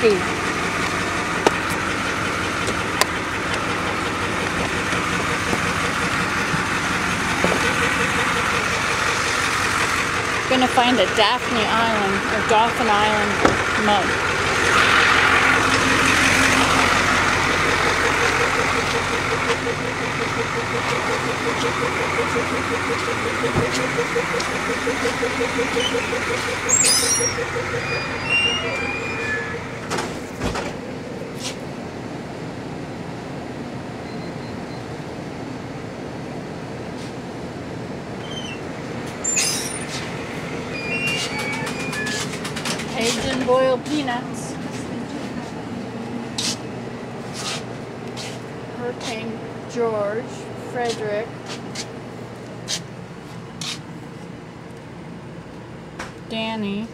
Slusky. Gonna find a Daphne Island or Dauphin Island mug. Boiled peanuts. Hurricane Georges, Frederic. Danny.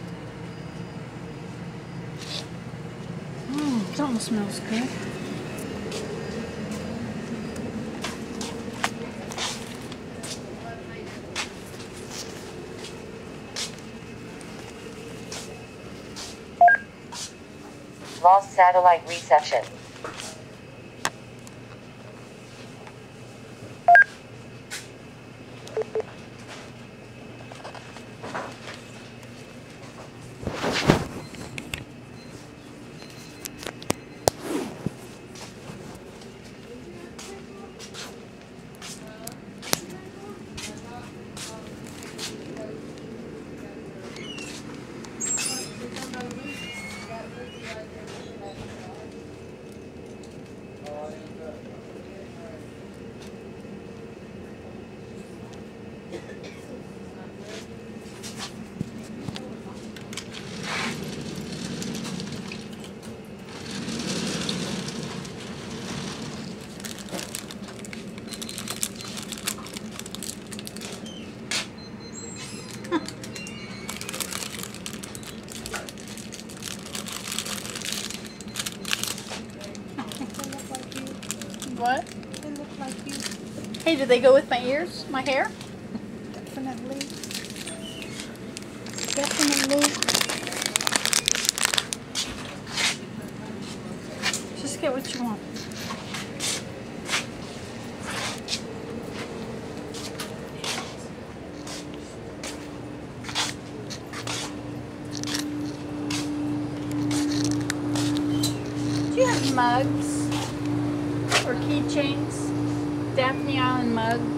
Mmm, it almost smells good. Lost satellite reception. What? They look like you, Hey, do they go with my ears? My hair? definitely. Definitely. Just get what you want. Do you have mugs or keychains? Daphne Island mug.